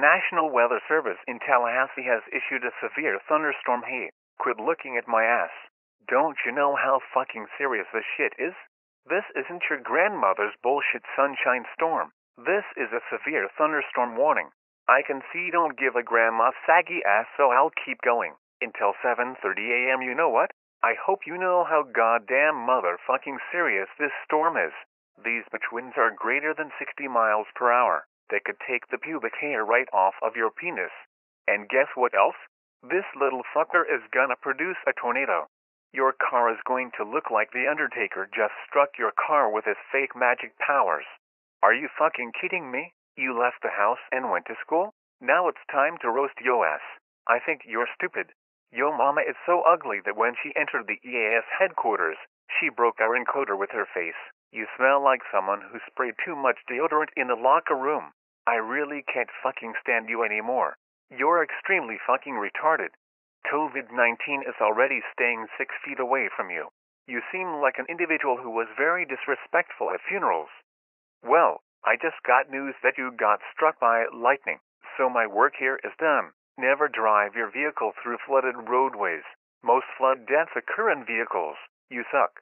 National Weather Service in Tallahassee has issued a severe thunderstorm hey, quit looking at my ass. Don't you know how fucking serious this shit is? This isn't your grandmother's bullshit sunshine storm. This is a severe thunderstorm warning. I can see you don't give a grandma saggy ass, so I'll keep going. Until 7:30 a.m. You know what? I hope you know how goddamn motherfucking serious this storm is. These bitch winds are greater than 60 miles per hour. They could take the pubic hair right off of your penis. And guess what else? This little fucker is gonna produce a tornado. Your car is going to look like the Undertaker just struck your car with his fake magic powers. Are you fucking kidding me? You left the house and went to school? Now it's time to roast yo ass. I think you're stupid. Yo mama is so ugly that when she entered the EAS headquarters, she broke our encoder with her face. You smell like someone who sprayed too much deodorant in the locker room. I really can't fucking stand you anymore. You're extremely fucking retarded. COVID 19 is already staying six feet away from you. You seem like an individual who was very disrespectful at funerals. Well, I just got news that you got struck by lightning, so my work here is done. Never drive your vehicle through flooded roadways. Most flood deaths occur in vehicles. You suck.